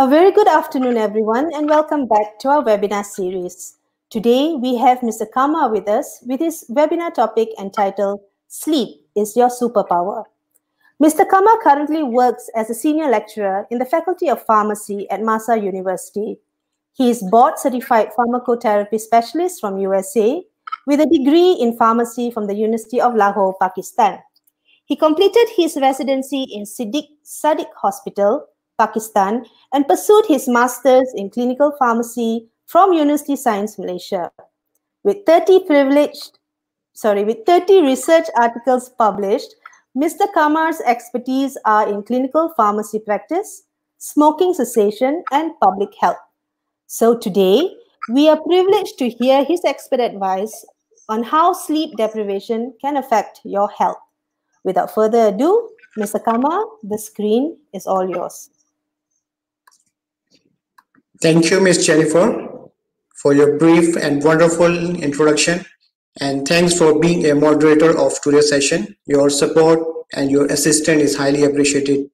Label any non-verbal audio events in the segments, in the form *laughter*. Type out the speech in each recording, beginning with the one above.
A very good afternoon, everyone, and welcome back to our webinar series. Today, we have Mr. Kama with us with his webinar topic entitled Sleep is Your Superpower. Mr. Kama currently works as a senior lecturer in the Faculty of Pharmacy at MAHSA University. He is board certified pharmacotherapy specialist from USA with a degree in pharmacy from the University of Lahore, Pakistan. He completed his residency in Siddiq Sadiq Hospital, Pakistan, and pursued his master's in clinical pharmacy from University Science Malaysia. With 30 privileged, sorry, with 30 research articles published, Mr. Kamar's expertise are in clinical pharmacy practice, smoking cessation, and public health. So today, we are privileged to hear his expert advice on how sleep deprivation can affect your health. Without further ado, Mr. Kama, the screen is all yours. Thank you, Ms. Jennifer, for your brief and wonderful introduction. And thanks for being a moderator of today's session. Your support and your assistance is highly appreciated.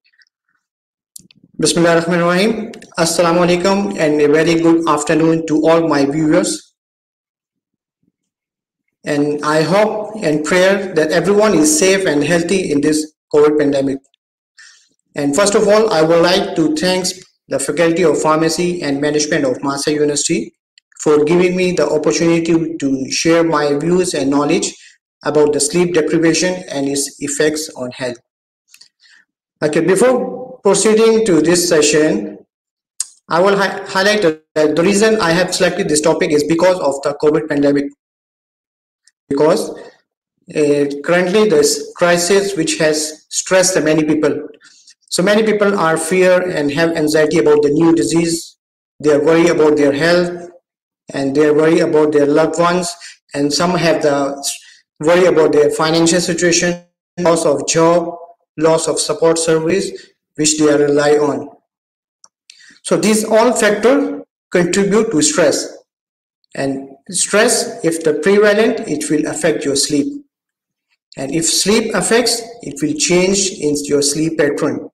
Bismillah ar-Rahman rahim Assalamu alaikum and a very good afternoon to all my viewers. And I hope and pray that everyone is safe and healthy in this COVID pandemic. And first of all, I would like to thank the Faculty of Pharmacy and Management of MAHSA University for giving me the opportunity to share my views and knowledge about the sleep deprivation and its effects on health. Okay, before proceeding to this session, I will hi highlight that the reason I have selected this topic is because of the COVID pandemic. Because uh, currently this crisis which has stressed many people so many people are fear and have anxiety about the new disease. They are worried about their health and they are worried about their loved ones. And some have the worry about their financial situation, loss of job, loss of support service, which they rely on. So these all factors contribute to stress. And stress, if the prevalent, it will affect your sleep. And if sleep affects, it will change in your sleep pattern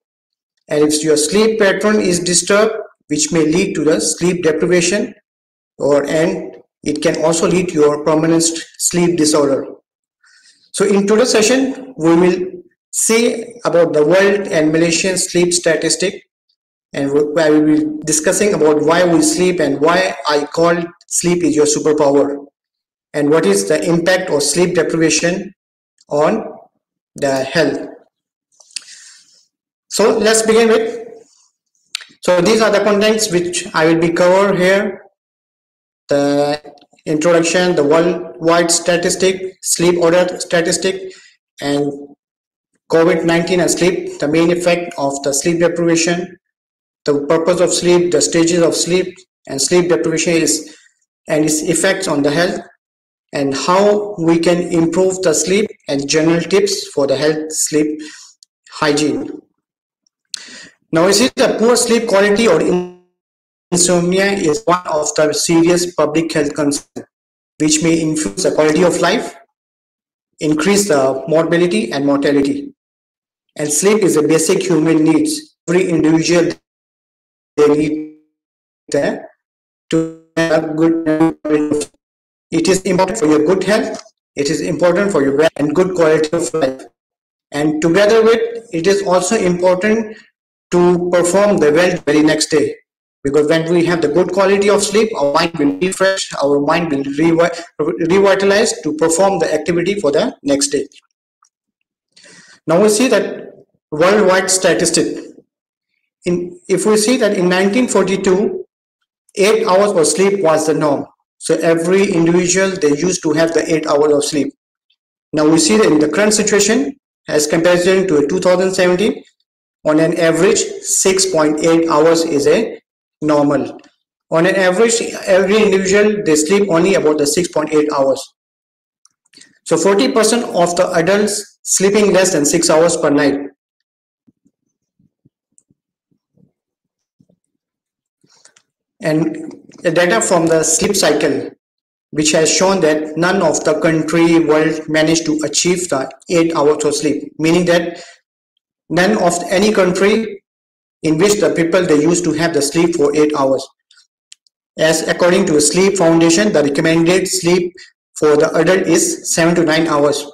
and if your sleep pattern is disturbed which may lead to the sleep deprivation or and it can also lead to your permanent sleep disorder. So in today's session we will see about the world and malaysian sleep statistic. And we will be discussing about why we sleep and why I call sleep is your superpower. And what is the impact of sleep deprivation on the health so let's begin with. So these are the contents which I will be cover here. The introduction, the worldwide statistic, sleep order statistic, and COVID-19 and sleep, the main effect of the sleep deprivation, the purpose of sleep, the stages of sleep, and sleep deprivation is and its effects on the health, and how we can improve the sleep and general tips for the health sleep hygiene. Now, is it a poor sleep quality or insomnia is one of the serious public health concerns which may influence the quality of life, increase the morbidity and mortality. And sleep is a basic human needs. Every individual they need to have good. It is important for your good health. It is important for your and good quality of life. And together with it is also important to perform the well very next day. Because when we have the good quality of sleep our mind will be fresh our mind will revi revitalize to perform the activity for the next day. Now we see that worldwide statistic. In if we see that in 1942 eight hours of sleep was the norm. So every individual they used to have the eight hours of sleep. Now we see that in the current situation as comparison to 2017 on an average 6.8 hours is a normal. On an average every individual they sleep only about the 6.8 hours. So 40 percent of the adults sleeping less than six hours per night. And the data from the sleep cycle which has shown that none of the country world managed to achieve the eight hours of sleep meaning that none of any country in which the people they used to have the sleep for eight hours. As according to Sleep Foundation, the recommended sleep for the adult is seven to nine hours,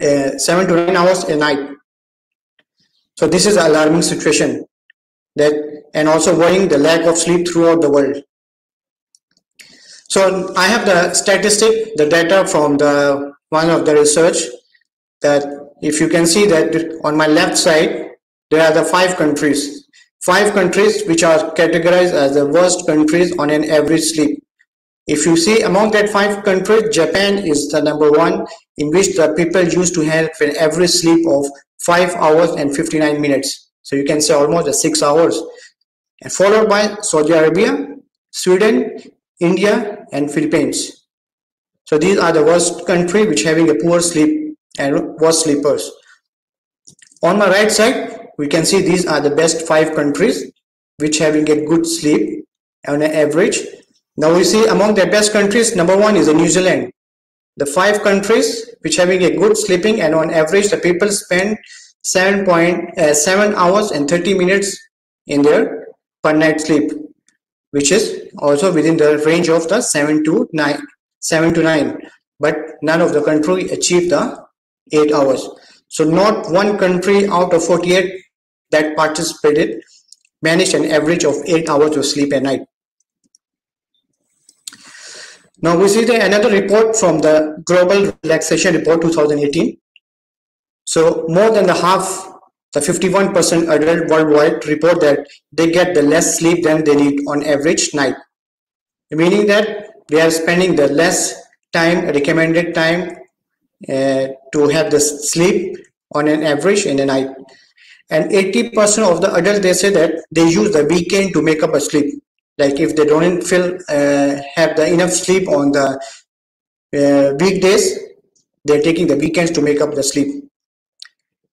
uh, seven to nine hours a night. So this is alarming situation that and also worrying the lack of sleep throughout the world. So I have the statistic, the data from the one of the research that if you can see that on my left side, there are the five countries. Five countries which are categorized as the worst countries on an average sleep. If you see among that five countries, Japan is the number one in which the people used to have an average sleep of 5 hours and 59 minutes. So you can say almost 6 hours. And followed by Saudi Arabia, Sweden, India and Philippines. So these are the worst country which having a poor sleep and worst sleepers. On my right side, we can see these are the best five countries which having a good sleep on an average. Now we see among the best countries, number one is New Zealand. The five countries which having a good sleeping and on average the people spend 7.7 uh, 7 hours and 30 minutes in their per night sleep which is also within the range of the 7 to 9 7 to 9 but none of the country achieved the 8 hours. So not one country out of 48 that participated managed an average of 8 hours of sleep a night. Now we see the another report from the global relaxation report 2018 so more than the half the 51% adult worldwide report that they get the less sleep than they need on average night. Meaning that they are spending the less time recommended time to have the sleep on an average in a night. And 80% of the adults they say that they use the weekend to make up a sleep. Like if they don't feel uh, have the enough sleep on the uh, weekdays they're taking the weekends to make up the sleep.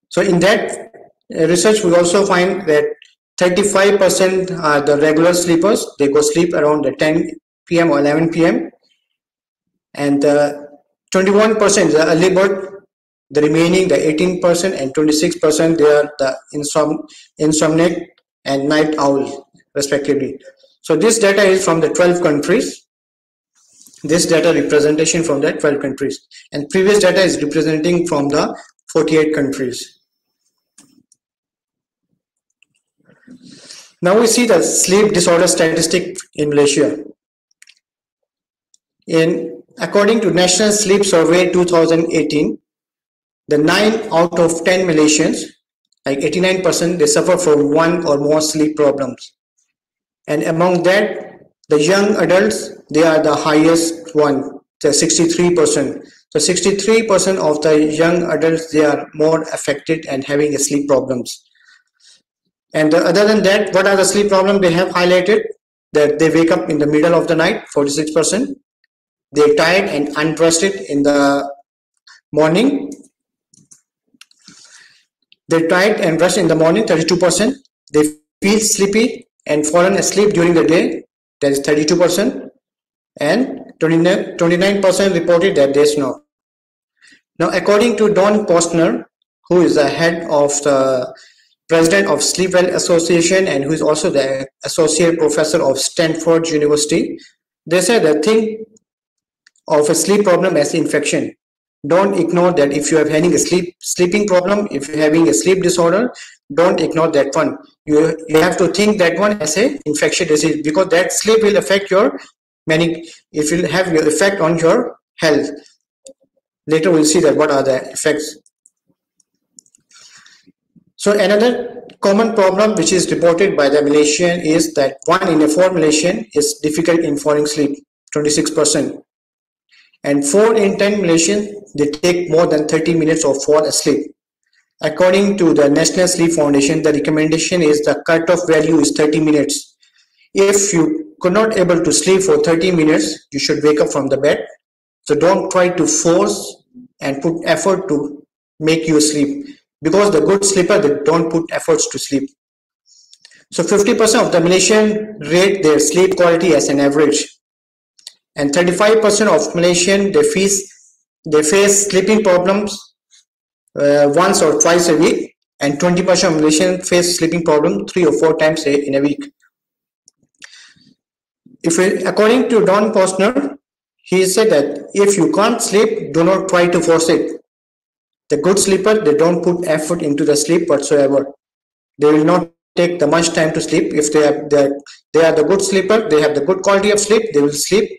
So in that research we also find that 35% are the regular sleepers. They go sleep around the 10 p.m or 11 p.m and 21% is the early bird the remaining the 18% and 26% they are the insom insomniac and night owl respectively. So this data is from the 12 countries. This data representation from the 12 countries. And previous data is representing from the 48 countries. Now we see the sleep disorder statistic in Malaysia. In according to National Sleep Survey 2018, the 9 out of 10 Malaysians, like 89%, they suffer from one or more sleep problems. And among that, the young adults, they are the highest one, the 63%. So 63% of the young adults, they are more affected and having sleep problems. And other than that, what are the sleep problems they have highlighted? That they wake up in the middle of the night, 46%. They're tired and unrested in the morning. They're tired and rushed in the morning, 32%. They feel sleepy and fallen asleep during the day, that is 32%. And 29% reported that they snore. Now, according to Donn Posner, who is the head of the president of Sleepwell Association and who is also the associate professor of Stanford University. They said that think of a sleep problem as infection. Don't ignore that if you are having a sleep sleeping problem, if you're having a sleep disorder, don't ignore that one. You, you have to think that one as a infection disease because that sleep will affect your many it will have your effect on your health. Later we'll see that what are the effects so another common problem which is reported by the Malaysian is that one in a four Malaysian is difficult in falling asleep, 26%. And four in 10 Malaysians, they take more than 30 minutes of fall asleep. According to the National Sleep Foundation, the recommendation is the cutoff value is 30 minutes. If you could not able to sleep for 30 minutes, you should wake up from the bed. So don't try to force and put effort to make you sleep because the good sleeper they don't put efforts to sleep so 50% of the Malaysian rate their sleep quality as an average and 35% of Malaysian they face they face sleeping problems uh, once or twice a week and 20% of Malaysians face sleeping problem three or four times a, in a week. If we, according to Donn Posner, he said that if you can't sleep, do not try to force it. The good sleeper, they don't put effort into the sleep whatsoever. They will not take the much time to sleep. If they have the they are the good sleeper, they have the good quality of sleep, they will sleep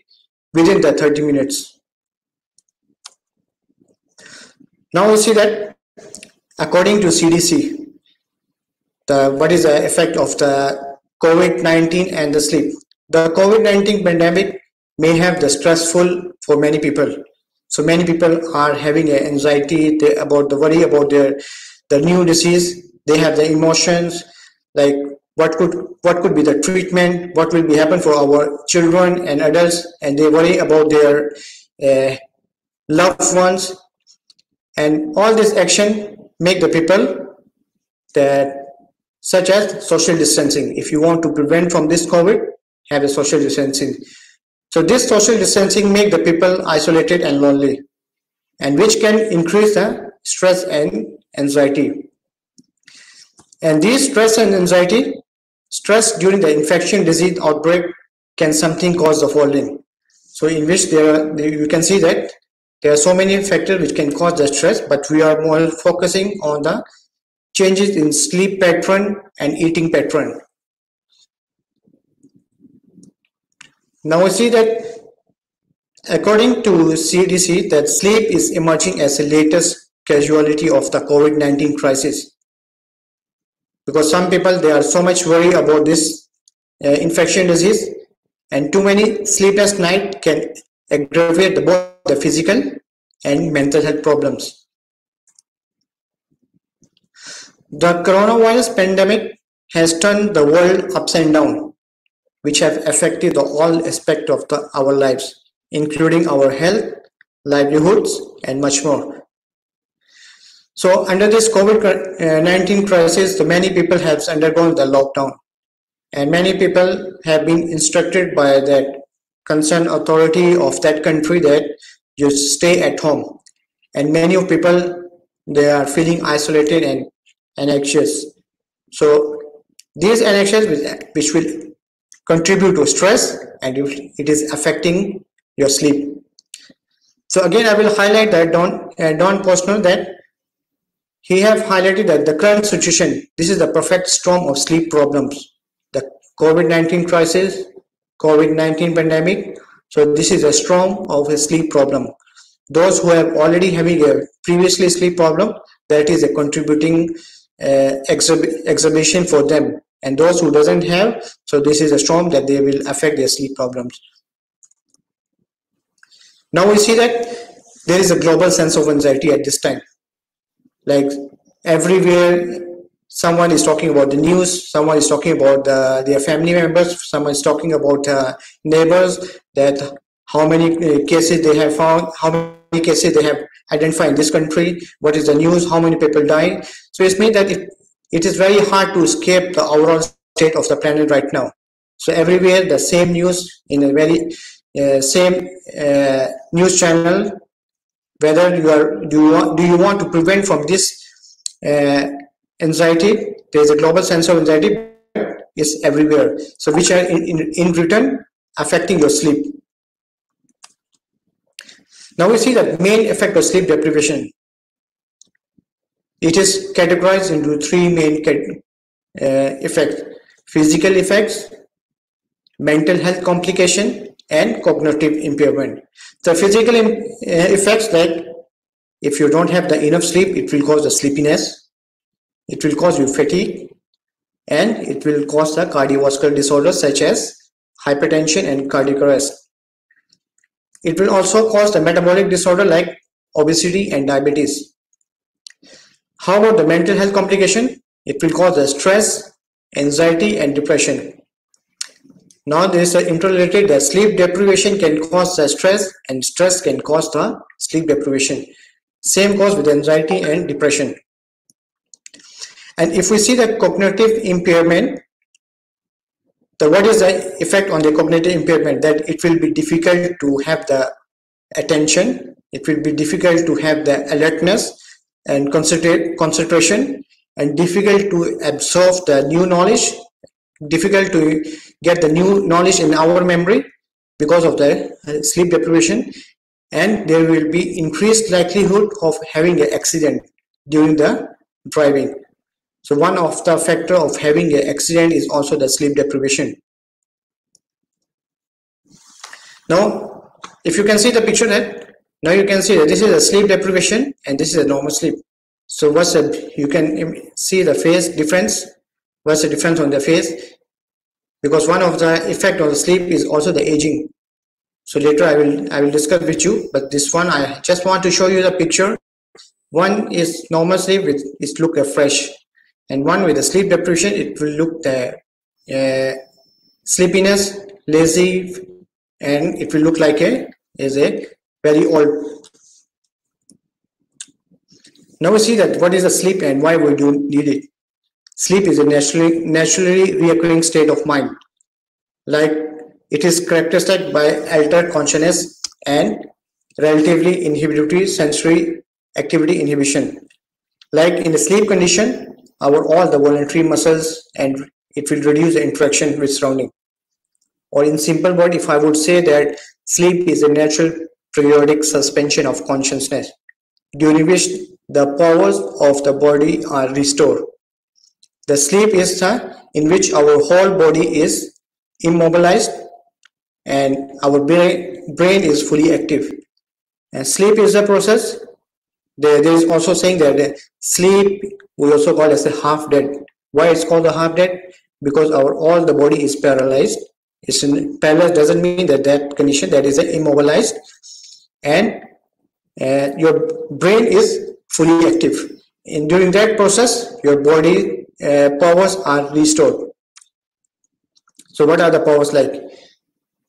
within the 30 minutes. Now we see that according to CDC, the what is the effect of the COVID-19 and the sleep. The COVID-19 pandemic may have the stressful for many people. So many people are having anxiety about the worry about their the new disease. They have the emotions like what could what could be the treatment, what will be happen for our children and adults, and they worry about their uh, loved ones, and all this action make the people that such as social distancing. If you want to prevent from this COVID, have a social distancing. So this social distancing make the people isolated and lonely, and which can increase the stress and anxiety. And these stress and anxiety, stress during the infection disease outbreak can something cause the following. So in which there are, you can see that there are so many factors which can cause the stress, but we are more focusing on the changes in sleep pattern and eating pattern. Now we see that according to CDC that sleep is emerging as the latest casualty of the COVID-19 crisis. Because some people, they are so much worried about this uh, infection disease and too many sleepless night can aggravate both the physical and mental health problems. The coronavirus pandemic has turned the world upside down which have affected the all aspect of the, our lives, including our health, livelihoods, and much more. So under this COVID-19 crisis, the many people have undergone the lockdown and many people have been instructed by that concerned authority of that country that you stay at home. And many of people, they are feeling isolated and, and anxious. So these anxious which will contribute to stress and it is affecting your sleep. So again, I will highlight that Donn, uh, Donn Posner that he have highlighted that the current situation, this is the perfect storm of sleep problems. The COVID-19 crisis, COVID-19 pandemic. So this is a storm of a sleep problem. Those who have already having a previously sleep problem, that is a contributing uh, exhibition for them and those who doesn't have so this is a storm that they will affect their sleep problems now we see that there is a global sense of anxiety at this time like everywhere someone is talking about the news someone is talking about the, their family members someone is talking about uh, neighbors that how many uh, cases they have found how many cases they have identified in this country what is the news how many people die so it's means that it, it is very hard to escape the overall state of the planet right now. So everywhere the same news in a very uh, same uh, news channel. Whether you are do you want, do you want to prevent from this uh, anxiety? There is a global sense of anxiety is everywhere. So which are in, in, in return affecting your sleep. Now we see the main effect of sleep deprivation. It is categorized into three main uh, effects physical effects, mental health complication, and cognitive impairment. The physical uh, effects like if you don't have the enough sleep, it will cause the sleepiness, it will cause you fatigue, and it will cause the cardiovascular disorders such as hypertension and cardiac arrest. It will also cause the metabolic disorder like obesity and diabetes. How about the mental health complication? It will cause the stress, anxiety, and depression. Now there is an interrelated that sleep deprivation can cause the stress and stress can cause the sleep deprivation. Same cause with anxiety and depression. And if we see the cognitive impairment, the what is the effect on the cognitive impairment? That it will be difficult to have the attention, it will be difficult to have the alertness, and concentrate concentration and difficult to absorb the new knowledge difficult to get the new knowledge in our memory because of the uh, sleep deprivation. And there will be increased likelihood of having an accident during the driving. So one of the factor of having an accident is also the sleep deprivation. Now if you can see the picture that now you can see that this is a sleep deprivation and this is a normal sleep. So what's the you can see the phase difference what's the difference on the face because one of the effect of the sleep is also the aging. So later i will i will discuss with you but this one i just want to show you the picture. One is normal sleep with it look fresh. And one with the sleep deprivation it will look the uh, sleepiness lazy and it will look like a is a very old. Now we see that what is the sleep and why we do need it sleep is a naturally naturally reoccurring state of mind. Like it is characterized by altered consciousness and relatively inhibitory sensory activity inhibition. Like in the sleep condition our all the voluntary muscles and it will reduce the interaction with surrounding. Or in simple word if i would say that sleep is a natural periodic suspension of consciousness during which the powers of the body are restored the sleep is the in which our whole body is immobilized and our brain, brain is fully active. And sleep is a process. There, is also saying that sleep we also call as a half dead. Why it's called a half dead? Because our all the body is paralyzed. It's in, paralyzed doesn't mean that that condition that is immobilized. And uh, your brain is fully active and during that process your body uh, powers are restored. So what are the powers like?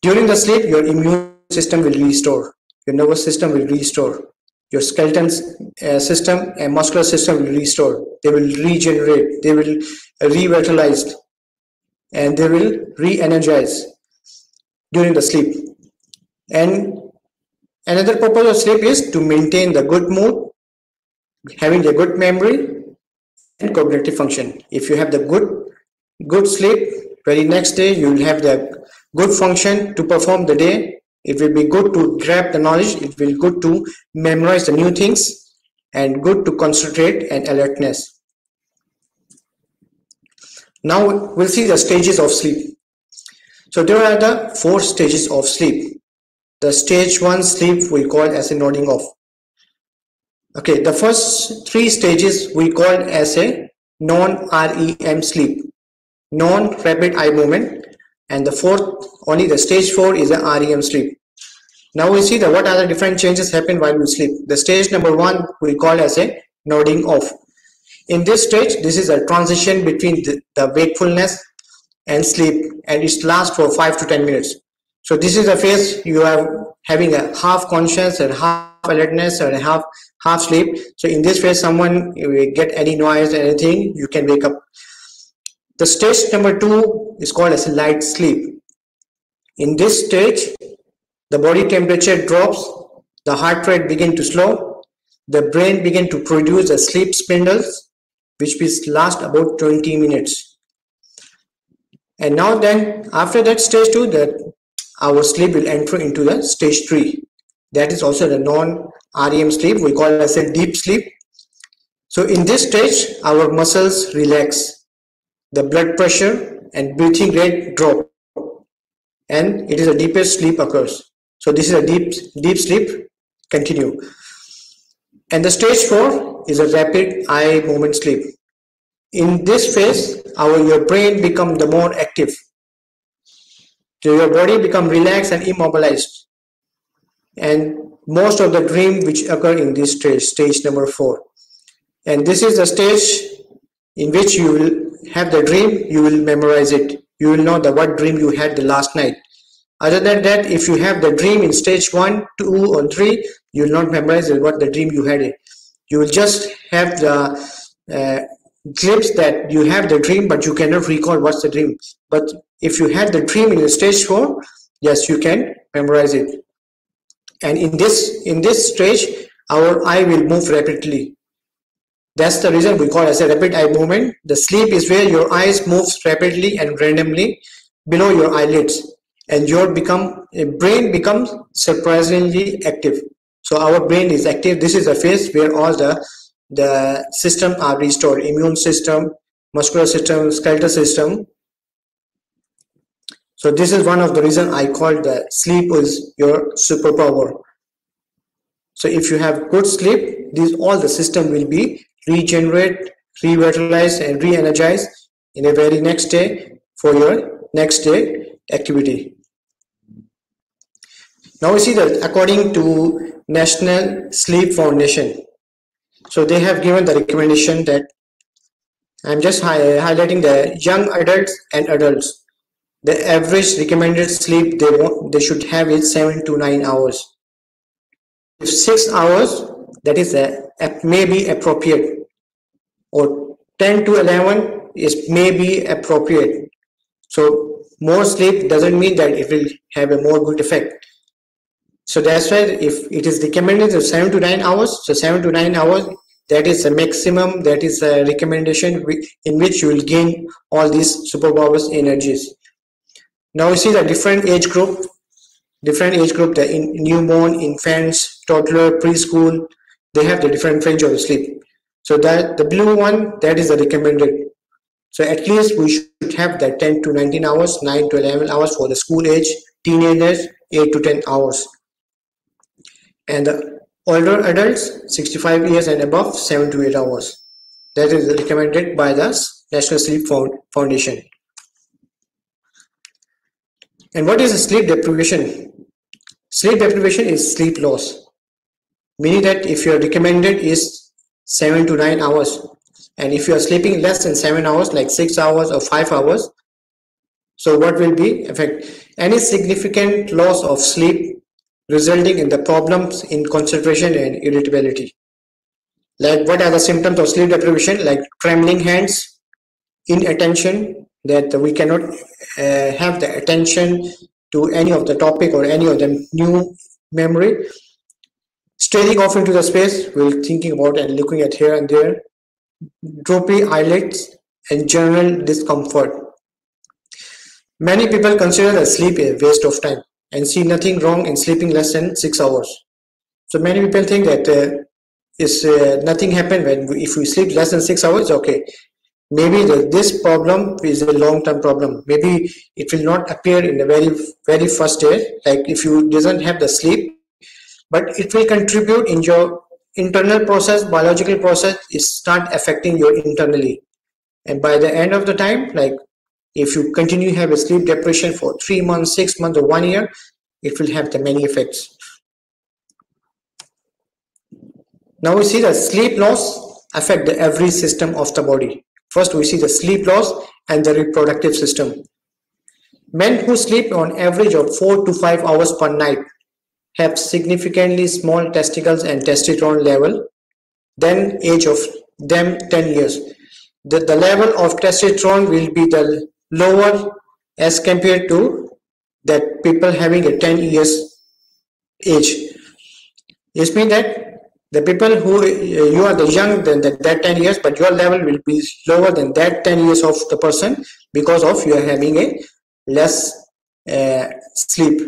During the sleep your immune system will restore. Your nervous system will restore. Your skeleton uh, system and muscular system will restore. They will regenerate. They will revitalize. And they will re-energize during the sleep. And another purpose of sleep is to maintain the good mood having a good memory and cognitive function. If you have the good good sleep very next day you will have the good function to perform the day. It will be good to grab the knowledge. It will good to memorize the new things and good to concentrate and alertness. Now we'll see the stages of sleep. So there are the four stages of sleep. The stage one sleep we call as a nodding off okay the first three stages we call as a non-REM sleep non-rapid eye movement and the fourth only the stage four is a REM sleep. Now we see that what are the different changes happen while we sleep. The stage number one we call as a nodding off. In this stage this is a transition between the, the wakefulness and sleep and it lasts for five to ten minutes. So this is the phase you are having a half conscious and half alertness and half half sleep so in this phase someone get any noise anything you can wake up the stage number two is called as light sleep. In this stage, the body temperature drops, the heart rate begin to slow, the brain begin to produce the sleep spindles, which will last about 20 minutes. And now then, after that stage two, that our sleep will enter into the stage three. That is also the non-REM sleep. We call it as a deep sleep. So in this stage, our muscles relax. The blood pressure and breathing rate drop. And it is a deepest sleep occurs. So this is a deep deep sleep. Continue. And the stage 4 is a rapid eye movement sleep. In this phase our your brain become the more active. So your body become relaxed and immobilized and most of the dream which occur in this stage stage number 4 and this is the stage in which you will have the dream, you will memorize it. You will know the what dream you had the last night. Other than that, if you have the dream in stage one, two, or three, you will not memorize what the dream you had. It. You will just have the uh, glimpse that you have the dream, but you cannot recall what's the dream. But if you had the dream in stage four, yes, you can memorize it. And in this in this stage, our eye will move rapidly That's the reason we call as a rapid eye movement. The sleep is where your eyes moves rapidly and randomly below your eyelids and your become brain becomes surprisingly active. So our brain is active. This is a phase where all the the system are restored, immune system, muscular system, skeletal system. So this is one of the reason I call the sleep is your superpower. So if you have good sleep, all the system will be regenerate, revitalized and re-energize in a very next day for your next day activity. Now we see that according to National Sleep Foundation, so they have given the recommendation that I'm just hi highlighting the young adults and adults. The average recommended sleep they want they should have is seven to nine hours. If six hours, that is uh, a, a maybe appropriate, or 10 to 11 is may be appropriate. So more sleep doesn't mean that it will have a more good effect. So that's why if it is recommended seven to nine hours, so seven to nine hours, that is a maximum, that is a recommendation in which you will gain all these superpowers energies. Now we see the different age group, different age group, the in, newborn, infants, toddler, preschool, they have the different range of sleep. So that the blue one, that is the recommended. So at least we should have that 10 to 19 hours, 9 to 11 hours for the school age, teenagers, 8 to 10 hours and the older adults 65 years and above 7 to 8 hours that is recommended by the national sleep foundation and what is sleep deprivation sleep deprivation is sleep loss meaning that if your recommended is 7 to 9 hours and if you are sleeping less than 7 hours like 6 hours or 5 hours so what will be effect any significant loss of sleep resulting in the problems in concentration and irritability. Like what are the symptoms of sleep deprivation? Like trembling hands, inattention, that we cannot uh, have the attention to any of the topic or any of the new memory. Staring off into the space, we're thinking about and looking at here and there. Droopy eyelids and general discomfort. Many people consider that sleep a waste of time and see nothing wrong in sleeping less than six hours. So many people think that uh, is uh, nothing happen when we, if we sleep less than six hours. Okay, maybe the, this problem is a long-term problem. Maybe it will not appear in the very very first day. Like if you doesn't have the sleep, but it will contribute in your internal process, biological process. Is start affecting your internally, and by the end of the time, like if you continue have a sleep depression for three months, six months, or one year, it will have the many effects. Now we see that sleep loss affect the every system of the body. First, we see the sleep loss and the reproductive system. Men who sleep on average of four to five hours per night have significantly small testicles and testosterone level than age of them 10 years. The, the level of testosterone will be the lower as compared to that people having a 10 years age. This means that the people who uh, you are the young than that, that 10 years, but your level will be lower than that 10 years of the person because of you are having a less uh, sleep.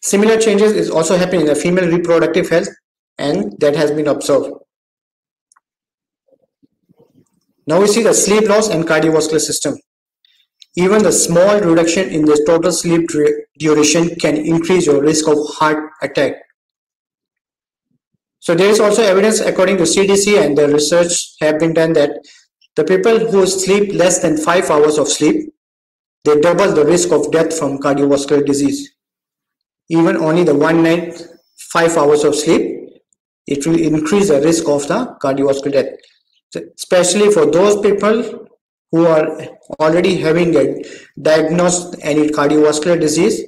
Similar changes is also happening in the female reproductive health and that has been observed. Now we see the sleep loss and cardiovascular system. Even the small reduction in the total sleep duration can increase your risk of heart attack. So there is also evidence according to CDC and the research have been done that the people who sleep less than 5 hours of sleep, they double the risk of death from cardiovascular disease. Even only the one night, 5 hours of sleep, it will increase the risk of the cardiovascular death. Especially for those people who are already having a diagnosed any cardiovascular disease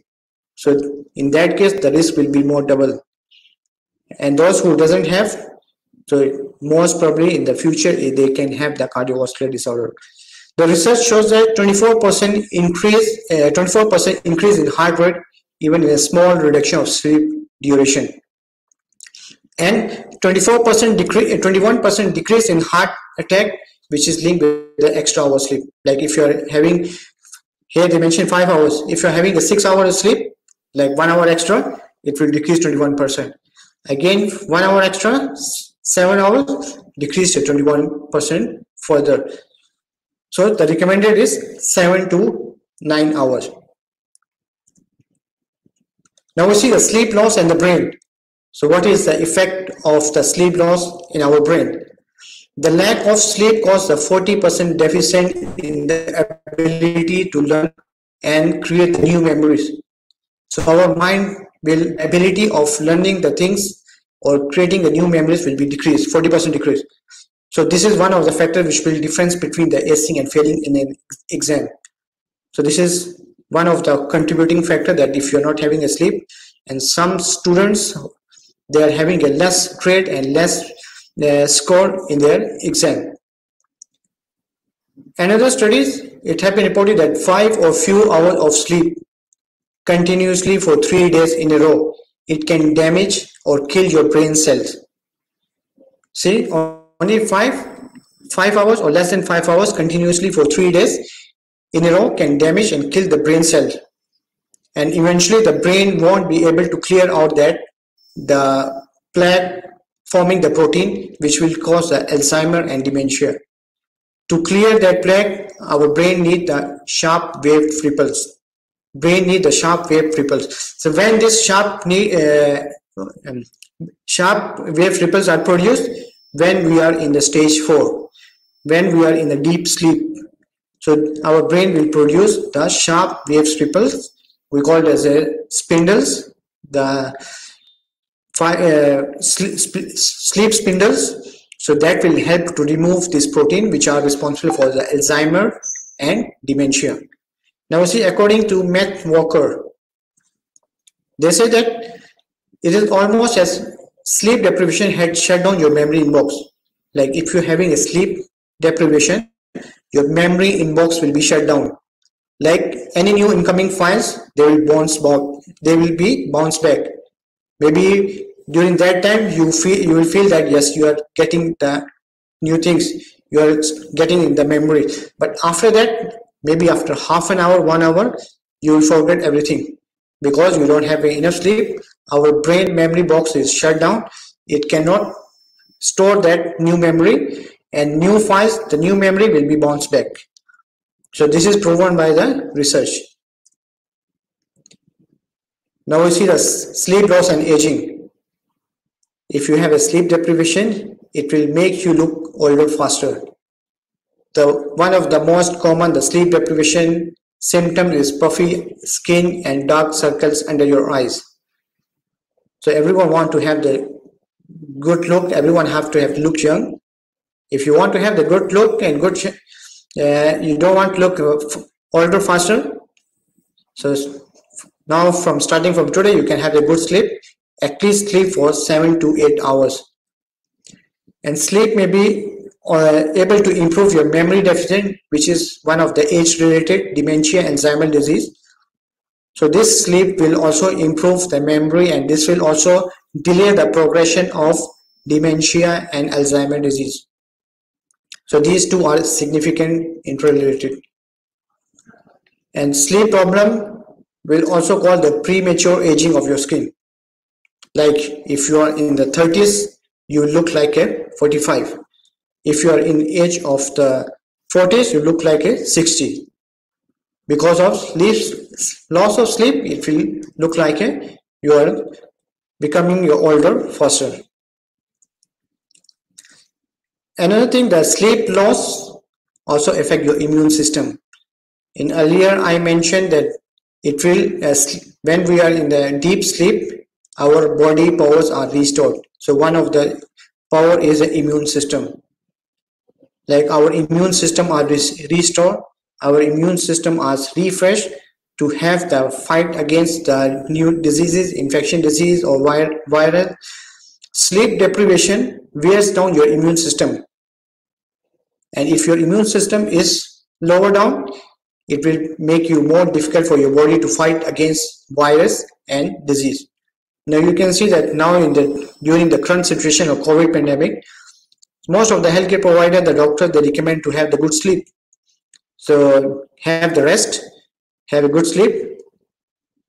so in that case the risk will be more double and those who doesn't have so most probably in the future they can have the cardiovascular disorder. The research shows that 24% increase 24% uh, increase in heart rate even in a small reduction of sleep duration. And 24% decrease 21% decrease in heart attack which is linked with the extra hour sleep. Like if you're having here they mentioned five hours. If you're having a six hour sleep like one hour extra it will decrease 21 percent again one hour extra seven hours decrease to 21 percent further. So the recommended is seven to nine hours. Now we see the sleep loss and the brain. So what is the effect of the sleep loss in our brain? The lack of sleep causes a 40% deficit in the ability to learn and create new memories. So our mind will ability of learning the things or creating the new memories will be decreased, 40% decrease. So this is one of the factors which will difference between the acing and failing in an exam. So this is one of the contributing factor that if you're not having a sleep and some students they are having a less grade and less uh, score in their exam. Another studies, it has been reported that five or few hours of sleep continuously for three days in a row, it can damage or kill your brain cells. See, only five, five hours or less than five hours continuously for three days in a row can damage and kill the brain cell. And eventually the brain won't be able to clear out that the plaque forming the protein which will cause the Alzheimer and dementia. To clear that plaque, our brain need the sharp wave ripples. Brain need the sharp wave ripples. So when this sharp need, uh, um, sharp wave ripples are produced when we are in the stage four, when we are in the deep sleep. So our brain will produce the sharp wave ripples. We call it as a spindles. The uh, sleep spindles so that will help to remove this protein which are responsible for the Alzheimer and dementia. Now see according to Matt Walker, they say that it is almost as sleep deprivation had shut down your memory inbox. Like if you're having a sleep deprivation, your memory inbox will be shut down. Like any new incoming files, they will bounce back. They will be bounced back maybe during that time you feel you will feel that yes you are getting the new things you are getting in the memory but after that maybe after half an hour one hour you will forget everything because you don't have enough sleep our brain memory box is shut down it cannot store that new memory and new files the new memory will be bounced back so this is proven by the research now we see the sleep loss and aging. If you have a sleep deprivation, it will make you look older faster. The one of the most common the sleep deprivation symptom is puffy skin and dark circles under your eyes. So everyone want to have the good look. Everyone have to have look young. If you want to have the good look and good, uh, you don't want to look uh, older faster. So now from starting from today, you can have a good sleep, at least sleep for seven to eight hours. And sleep may be Uh, able to improve your memory deficit, which is one of the age-related dementia and Alzheimer's disease. So this sleep will also improve the memory and this will also delay the progression of dementia and Alzheimer disease. So these two are significant interrelated. And sleep problem will also call the premature aging of your skin. Like if you are in the 30s, you look like a 45. If you are in age of the 40s, you look like a 60. Because of sleep, loss of sleep, it will look like a you are becoming your older faster. Another thing, the sleep loss also affect your immune system. In earlier, I mentioned that it will as when we are in the deep sleep our body powers are restored so one of the power is the immune system like our immune system are restored our immune system is refreshed to have the fight against the new diseases infection disease or virus. Sleep deprivation wears down your immune system. And if your immune system is lower down it will make you more difficult for your body to fight against virus and disease. Now you can see that now in the during the current situation of COVID pandemic, most of the healthcare provider, the doctor, they recommend to have the good sleep. So have the rest, have a good sleep,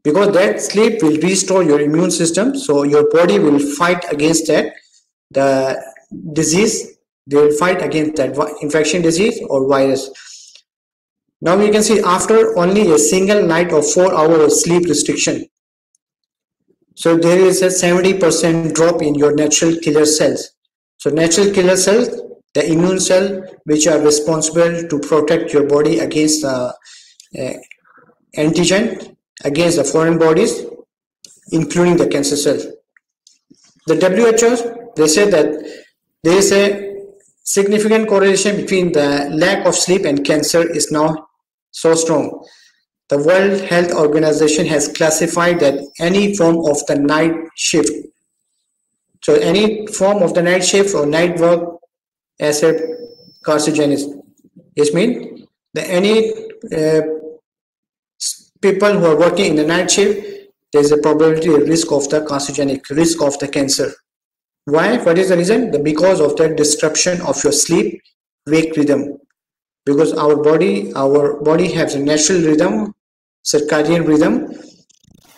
because that sleep will restore your immune system. So your body will fight against that the disease. They will fight against that infection disease or virus. Now you can see after only a single night of four hours of sleep restriction, so there is a 70% drop in your natural killer cells. So natural killer cells, the immune cell, which are responsible to protect your body against uh, uh, antigen, against the foreign bodies, including the cancer cell. The WHO, they say that there is a significant correlation between the lack of sleep and cancer is now so strong. The World Health Organization has classified that any form of the night shift, so any form of the night shift or night work as a carcinogen. This means that any uh, people who are working in the night shift, there is a probability a risk of the carcinogenic, risk of the cancer. Why? What is the reason? The, because of the disruption of your sleep wake rhythm because our body our body has a natural rhythm circadian rhythm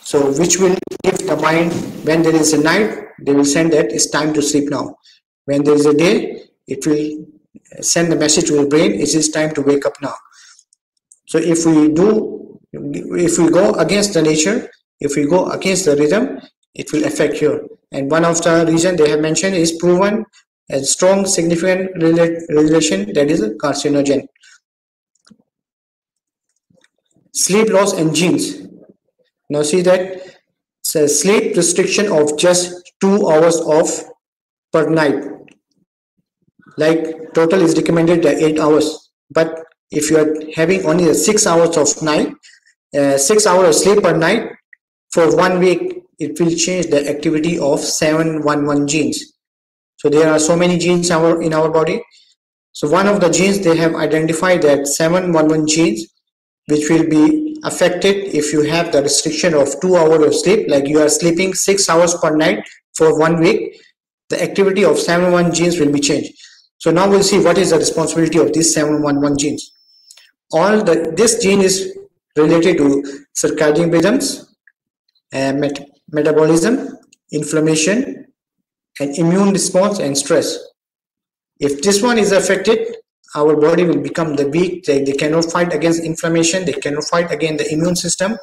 so which will give the mind when there is a night they will send that it's time to sleep now. When there is a day it will uh, send the message to the brain it is time to wake up now. So if we do if we go against the nature if we go against the rhythm it will affect you. And one of the reason they have mentioned is proven a strong significant relation that is carcinogen. Sleep loss and genes. Now see that says sleep restriction of just two hours of per night. Like total is recommended eight hours. But if you are having only six hours of night uh, six hours of sleep per night for one week it will change the activity of 711 genes. So there are so many genes our, in our body. So one of the genes they have identified that 711 genes which will be affected if you have the restriction of two hours of sleep like you are sleeping six hours per night for one week the activity of 711 genes will be changed. So now we'll see what is the responsibility of these 711 genes. All the this gene is related to circadian rhythms and met, metabolism inflammation and immune response and stress. If this one is affected our body will become the weak. They, they cannot fight against inflammation. They cannot fight against the immune system.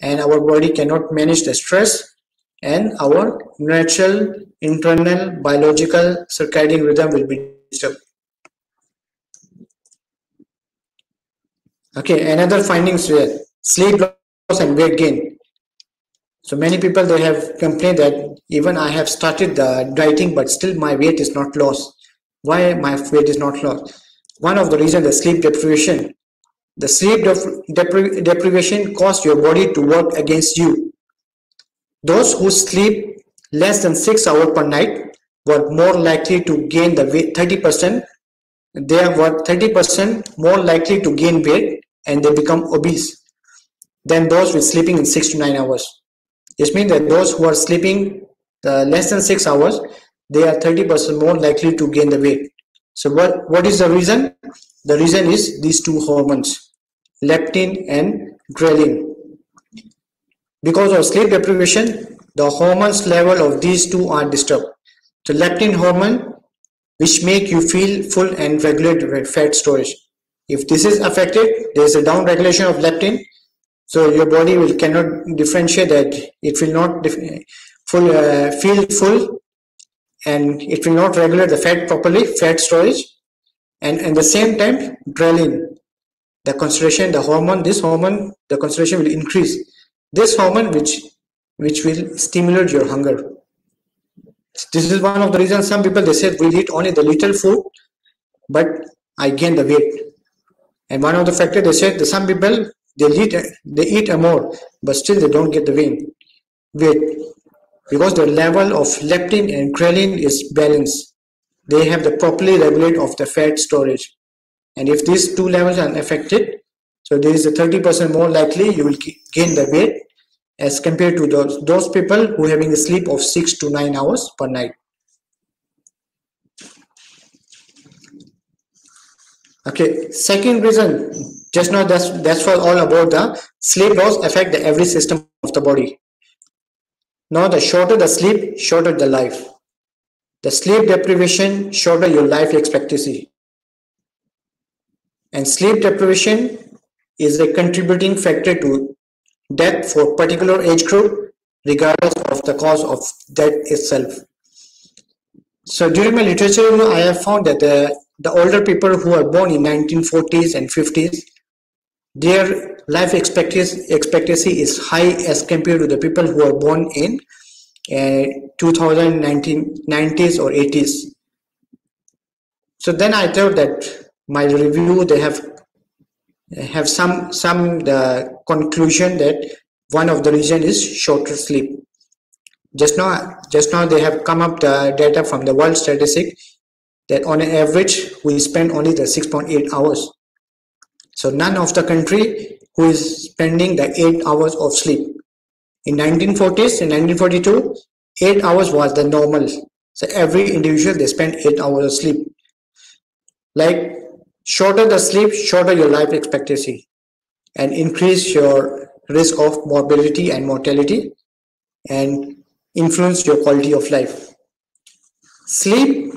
And our body cannot manage the stress. And our natural internal biological circadian rhythm will be disturbed. Okay another findings here. Sleep loss and weight gain. So many people they have complained that even i have started the dieting but still my weight is not lost. Why my weight is not lost one of the reasons the sleep deprivation the sleep depri deprivation causes your body to work against you. Those who sleep less than six hours per night were more likely to gain the weight 30 percent. They were 30 percent more likely to gain weight and they become obese than those with sleeping in six to nine hours. This means that those who are sleeping uh, less than six hours they are 30 percent more likely to gain the weight so what, what is the reason? The reason is these two hormones, leptin and ghrelin. Because of sleep deprivation, the hormones level of these two are disturbed. The leptin hormone, which make you feel full and regulate fat storage. If this is affected, there is a down regulation of leptin. So your body will cannot differentiate that. It will not full, uh, feel full and it will not regulate the fat properly, fat storage. And at the same time, ghrelin, the concentration, the hormone, this hormone, the concentration will increase. This hormone which which will stimulate your hunger. This is one of the reasons some people they said we'll eat only the little food, but I gain the weight. And one of the factors they said that some people they eat they eat more, but still they don't get the weight. Weight because the level of leptin and ghrelin is balanced. They have the properly regulate of the fat storage. And if these two levels are affected, so there is a 30% more likely you will gain the weight as compared to those, those people who having a sleep of 6 to 9 hours per night. Okay, second reason, just now that's that's for all about the sleep loss affect the every system of the body. Now the shorter the sleep, shorter the life. The sleep deprivation, shorter your life expectancy. And sleep deprivation is a contributing factor to death for particular age group, regardless of the cause of death itself. So during my literature, I have found that the, the older people who are born in 1940s and 50s, their life expectancy, is high as compared to the people who are born in uh, 2019 90s or 80s. So then I thought that my review they have have some some the conclusion that one of the reason is shorter sleep just now just now they have come up the data from the world statistic that on average we spend only the 6.8 hours so none of the country who is spending the 8 hours of sleep. In 1940s in 1942 8 hours was the normal. So every individual they spend 8 hours of sleep. Like shorter the sleep shorter your life expectancy and increase your risk of morbidity and mortality and influence your quality of life. Sleep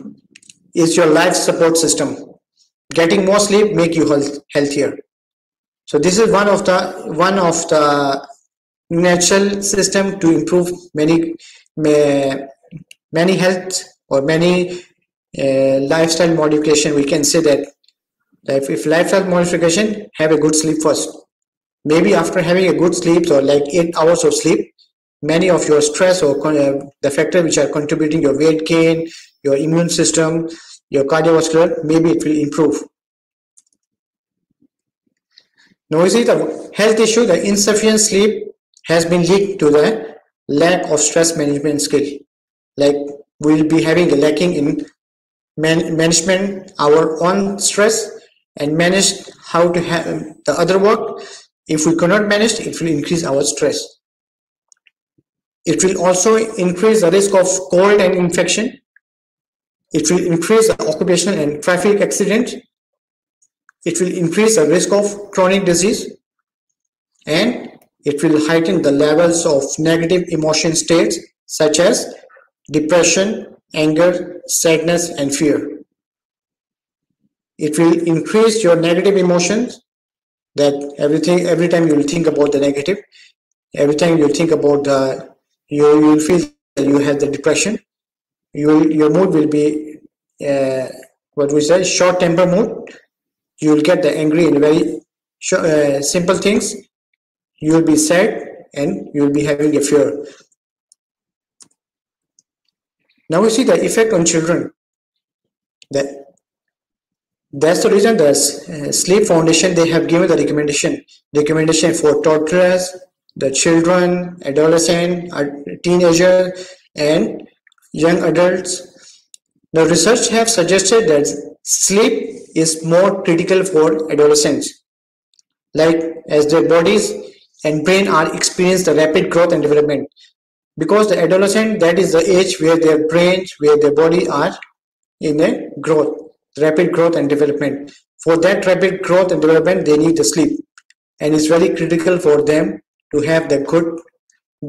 is your life support system getting more sleep make you health, healthier. So this is one of the one of the natural system to improve many many health or many uh, lifestyle modification. We can say that if, if lifestyle modification have a good sleep first. Maybe after having a good sleep or like eight hours of sleep many of your stress or uh, the factors which are contributing your weight gain your immune system your cardiovascular maybe it will improve now you see the health issue the insufficient sleep has been linked to the lack of stress management skill like we'll be having a lacking in man management our own stress and manage how to have the other work. If we cannot manage, it will increase our stress. It will also increase the risk of cold and infection. It will increase the occupational and traffic accident. It will increase the risk of chronic disease. And it will heighten the levels of negative emotion states such as depression, anger, sadness, and fear it will increase your negative emotions that everything every time you will think about the negative every time you think about the you will feel you have the depression you your mood will be uh, what we say short temper mood. You will get the angry in very uh, simple things. You will be sad and you will be having a fear. Now we see the effect on children. That that's the reason the uh, Sleep Foundation, they have given the recommendation, recommendation for toddlers, the children, adolescent, uh, teenager, and young adults. The research have suggested that sleep is more critical for adolescents, like as their bodies and brain are experience the rapid growth and development. Because the adolescent, that is the age where their brains, where their body are in a growth rapid growth and development. For that rapid growth and development, they need the sleep. And it's very critical for them to have the good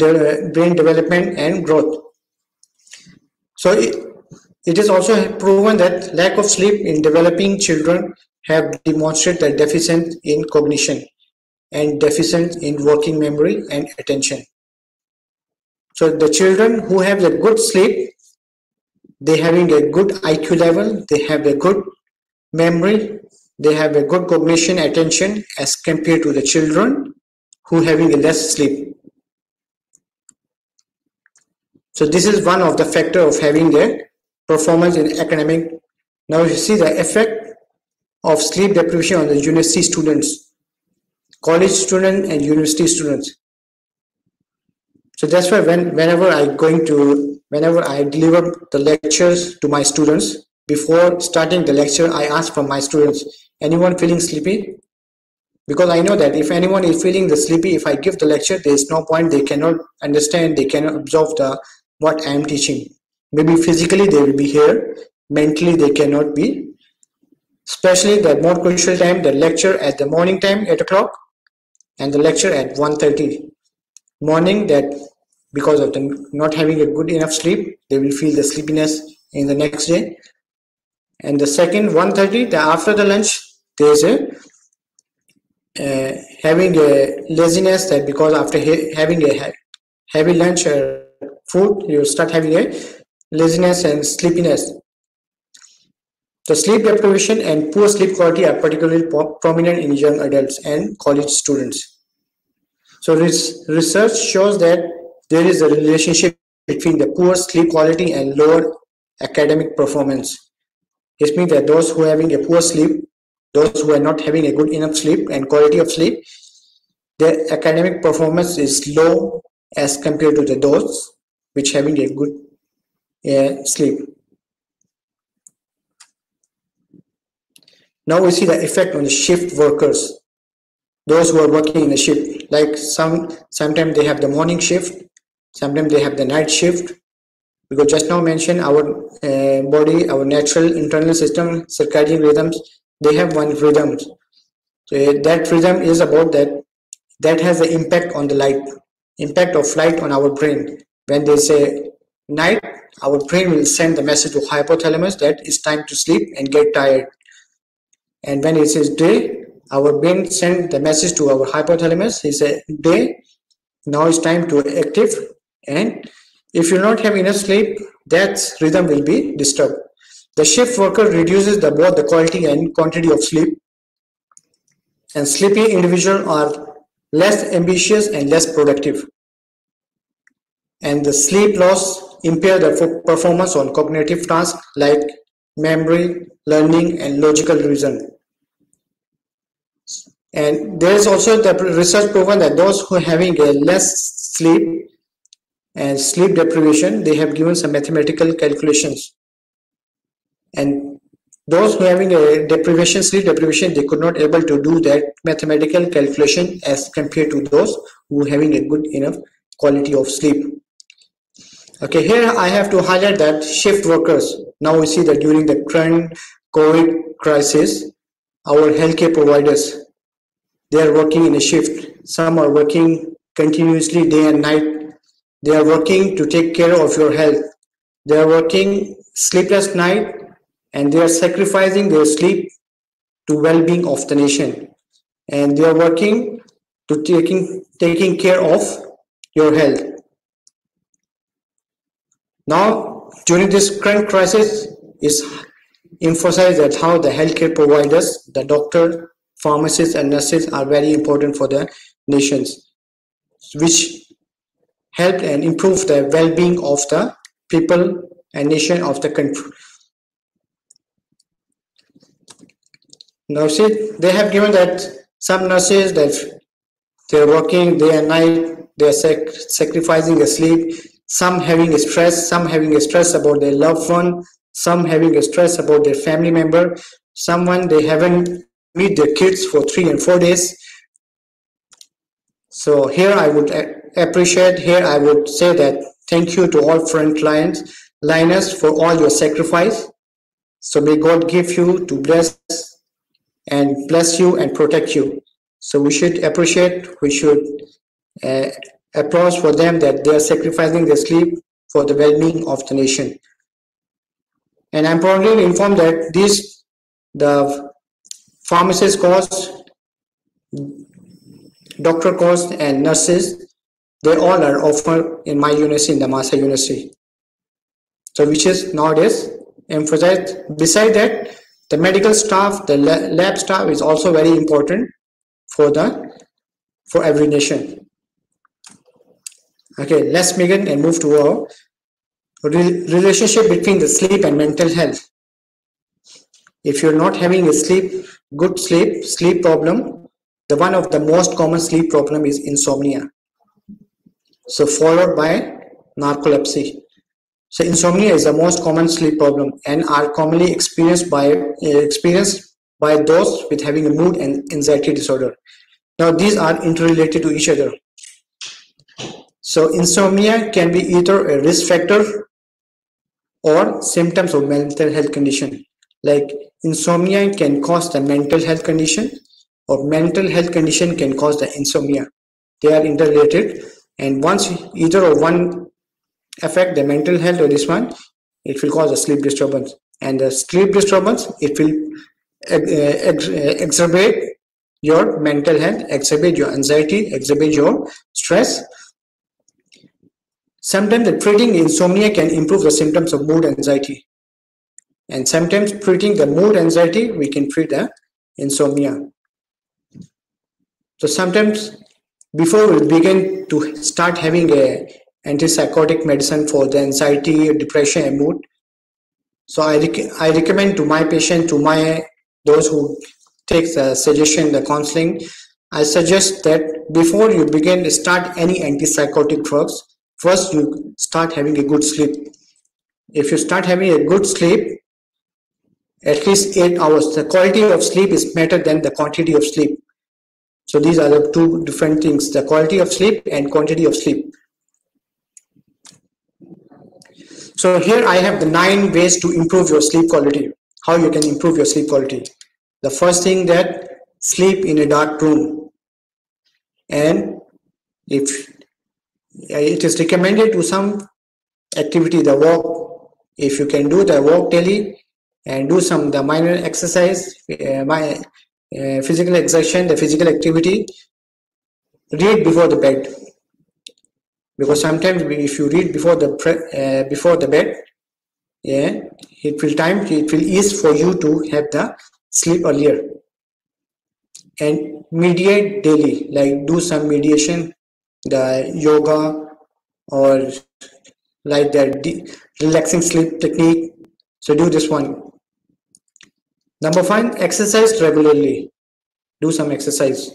uh, brain development and growth. So it, it is also proven that lack of sleep in developing children have demonstrated deficient in cognition and deficient in working memory and attention. So the children who have the good sleep they having a good IQ level, they have a good memory, they have a good cognition attention as compared to the children who having a less sleep. So this is one of the factor of having a performance in academic. Now you see the effect of sleep deprivation on the university students, college students and university students. So that's why when whenever I going to whenever I deliver the lectures to my students, before starting the lecture, I ask from my students, anyone feeling sleepy? because I know that if anyone is feeling the sleepy, if I give the lecture, there is no point. They cannot understand. They cannot absorb the what I am teaching. Maybe physically they will be here, mentally they cannot be. Especially the more crucial time, the lecture at the morning time, 8 o'clock, and the lecture at 1.30. Morning that because of the not having a good enough sleep, they will feel the sleepiness in the next day. And the second 1.30, the after the lunch, there is a uh, having a laziness that because after having a heavy lunch or food you start having a laziness and sleepiness. The sleep deprivation and poor sleep quality are particularly prominent in young adults and college students. So research shows that there is a relationship between the poor sleep quality and lower academic performance. It means that those who are having a poor sleep those who are not having a good enough sleep and quality of sleep their academic performance is low as compared to the those which having a good uh, sleep. Now we see the effect on the shift workers. Those who are working in a shift like some sometimes they have the morning shift sometimes they have the night shift. Because just now mentioned our uh, body our natural internal system circadian rhythms they have one rhythm. So that rhythm is about that that has an impact on the light impact of light on our brain when they say night our brain will send the message to hypothalamus that it's time to sleep and get tired and when it says day our brain send the message to our hypothalamus it's a day now it's time to active and if you not have enough sleep that rhythm will be disturbed the shift worker reduces the, both the quality and quantity of sleep. And sleepy individuals are less ambitious and less productive. And the sleep loss impair the performance on cognitive tasks like memory, learning, and logical reason. And there is also the research proven that those who are having a less sleep and sleep deprivation, they have given some mathematical calculations and those who having a deprivation sleep deprivation they could not able to do that mathematical calculation as compared to those who having a good enough quality of sleep okay here i have to highlight that shift workers. Now we see that during the current covid crisis our healthcare providers they are working in a shift. Some are working continuously day and night. They are working to take care of your health. They are working sleepless night and they are sacrificing their sleep to well-being of the nation. And they are working to taking taking care of your health now during this current crisis is emphasized that how the healthcare providers the doctor pharmacists and nurses are very important for the nations which help and improve the well-being of the people and nation of the country. Nurses they have given that some nurses that they're working day and night they're sac- sacrificing their sleep some having a stress some having a stress about their loved one some having a stress about their family member someone they haven't meet their kids for three and four days so here i would appreciate here i would say that thank you to all front lines liners for all your sacrifice so may god give you to bless and bless you and protect you. So we should appreciate, we should uh, applause for them that they are sacrificing their sleep for the well-being of the nation. And I'm proudly informed that these, the pharmacist course, doctor course and nurses, they all are offered in my university, in the MAHSA University. So which is nowadays emphasized. Beside that, the medical staff, the lab staff is also very important for the for every nation. Okay, let's begin and move to our relationship between the sleep and mental health. If you're not having a sleep, good sleep, sleep problem, the one of the most common sleep problem is insomnia. So followed by narcolepsy. So insomnia is the most common sleep problem and are commonly experienced by uh, experienced by those with having a mood and anxiety disorder. Now these are interrelated to each other. So insomnia can be either a risk factor or symptoms of mental health condition. Like insomnia can cause the mental health condition or mental health condition can cause the insomnia. They are interrelated and once either of one affect the mental health or this one, it will cause a sleep disturbance and the sleep disturbance, it will ex uh, uh, exacerbate your mental health, exacerbate your anxiety, exacerbate your stress. Sometimes the treating insomnia can improve the symptoms of mood anxiety. And sometimes treating the mood anxiety, we can treat the insomnia. So sometimes before we begin to start having a antipsychotic medicine for the anxiety, depression, and mood, so I, rec I recommend to my patient, to my those who take the suggestion, the counseling, I suggest that before you begin to start any antipsychotic drugs, first you start having a good sleep. If you start having a good sleep, at least eight hours, the quality of sleep is better than the quantity of sleep. So these are the two different things, the quality of sleep and quantity of sleep. So here I have the nine ways to improve your sleep quality, how you can improve your sleep quality. The first thing that sleep in a dark room. And if it is recommended to some activity, the walk, if you can do the walk daily and do some the minor exercise, uh, my uh, physical exertion, the physical activity, read before the bed. Because sometimes if you read before the uh, before the bed yeah it will time it will ease for you to have the sleep earlier. And mediate daily like do some mediation the yoga or like the relaxing sleep technique so do this one number five exercise regularly do some exercise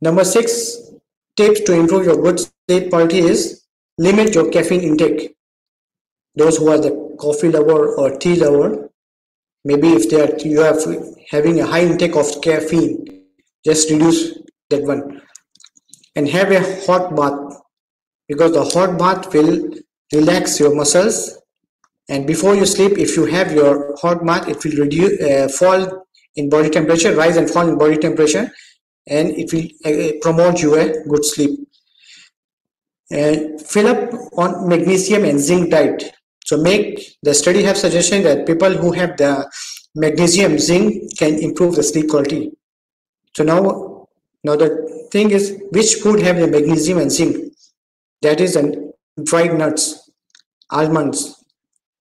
number six tips to improve your good sleep quality is limit your caffeine intake. Those who are the coffee lover or tea lover, maybe if they are you have having a high intake of caffeine, just reduce that one. And have a hot bath because the hot bath will relax your muscles. And before you sleep if you have your hot bath it will reduce uh, fall in body temperature rise and fall in body temperature and it will uh, promote you a good sleep. And fill up on magnesium and zinc diet. So make the study have suggestion that people who have the magnesium zinc can improve the sleep quality. So now now the thing is which food have the magnesium and zinc. That is an dried nuts almonds